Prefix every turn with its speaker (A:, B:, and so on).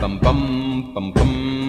A: bum bum bum bum